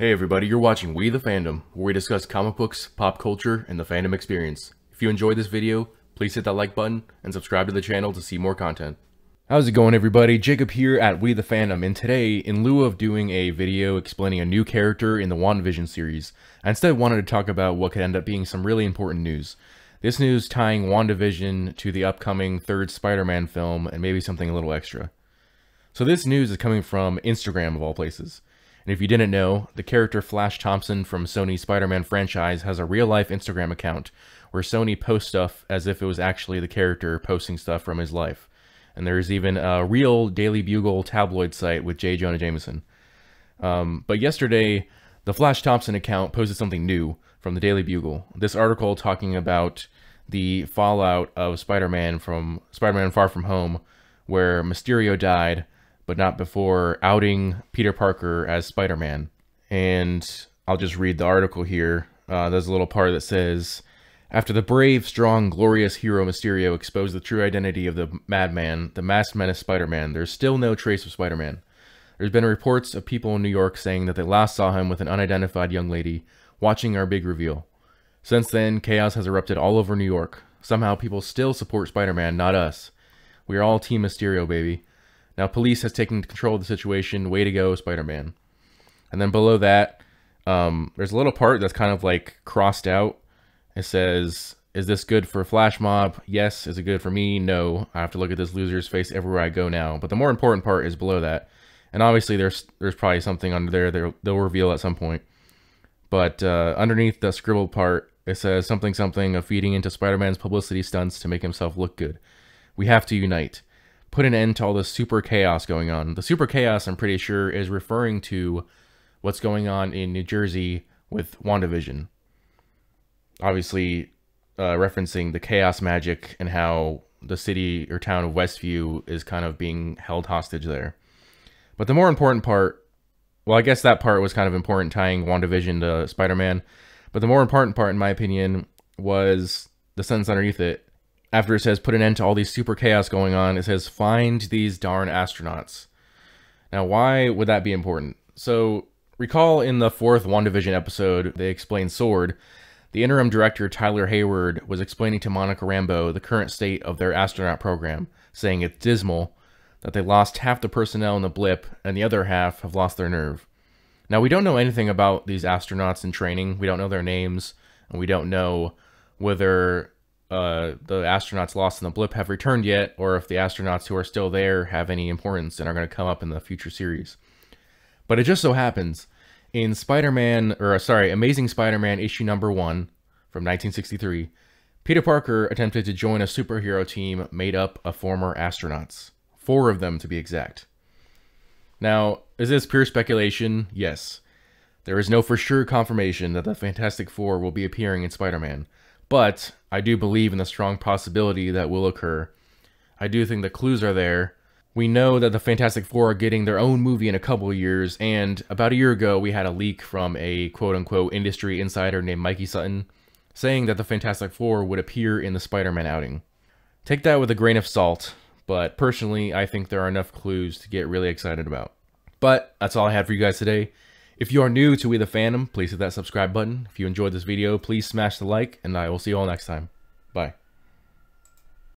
Hey everybody, you're watching We the Fandom, where we discuss comic books, pop culture, and the fandom experience. If you enjoyed this video, please hit that like button and subscribe to the channel to see more content. How's it going everybody? Jacob here at We the Fandom, and today, in lieu of doing a video explaining a new character in the WandaVision series, I instead wanted to talk about what could end up being some really important news. This news tying WandaVision to the upcoming third Spider-Man film and maybe something a little extra. So this news is coming from Instagram of all places. And if you didn't know, the character Flash Thompson from Sony's Spider-Man franchise has a real-life Instagram account where Sony posts stuff as if it was actually the character posting stuff from his life. And there's even a real Daily Bugle tabloid site with J. Jonah Jameson. Um, but yesterday, the Flash Thompson account posted something new from the Daily Bugle. This article talking about the fallout of Spider-Man from Spider-Man Far From Home, where Mysterio died but not before outing Peter Parker as Spider Man. And I'll just read the article here. Uh, there's a little part that says After the brave, strong, glorious hero Mysterio exposed the true identity of the madman, the masked menace Spider Man, there's still no trace of Spider Man. There's been reports of people in New York saying that they last saw him with an unidentified young lady watching our big reveal. Since then, chaos has erupted all over New York. Somehow people still support Spider-Man, not us. We are all Team Mysterio, baby. Now, police has taken control of the situation. Way to go, Spider-Man. And then below that, um, there's a little part that's kind of like crossed out. It says, is this good for Flash Mob? Yes. Is it good for me? No. I have to look at this loser's face everywhere I go now. But the more important part is below that. And obviously there's there's probably something under there that they'll reveal at some point. But uh, underneath the scribbled part, it says something something of feeding into Spider-Man's publicity stunts to make himself look good. We have to unite put an end to all this super chaos going on. The super chaos, I'm pretty sure, is referring to what's going on in New Jersey with WandaVision. Obviously, uh, referencing the chaos magic and how the city or town of Westview is kind of being held hostage there. But the more important part, well, I guess that part was kind of important tying WandaVision to Spider Man. But the more important part, in my opinion, was the sentence underneath it after it says put an end to all these super chaos going on, it says find these darn astronauts. Now, why would that be important? So, recall in the fourth WandaVision episode, they explained Sword. The interim director, Tyler Hayward, was explaining to Monica Rambeau the current state of their astronaut program, saying it's dismal, that they lost half the personnel in the blip, and the other half have lost their nerve. Now, we don't know anything about these astronauts in training. We don't know their names, and we don't know whether uh, the astronauts lost in the blip have returned yet, or if the astronauts who are still there have any importance and are going to come up in the future series. But it just so happens in Spider-Man, or sorry, Amazing Spider-Man issue number one from 1963, Peter Parker attempted to join a superhero team made up of former astronauts. Four of them to be exact. Now, is this pure speculation? Yes. There is no for sure confirmation that the Fantastic Four will be appearing in Spider-Man, but I do believe in the strong possibility that will occur. I do think the clues are there. We know that the Fantastic Four are getting their own movie in a couple years, and about a year ago we had a leak from a quote-unquote industry insider named Mikey Sutton saying that the Fantastic Four would appear in the Spider-Man outing. Take that with a grain of salt, but personally I think there are enough clues to get really excited about. But that's all I had for you guys today. If you are new to We the Fandom, please hit that subscribe button. If you enjoyed this video, please smash the like, and I will see you all next time. Bye.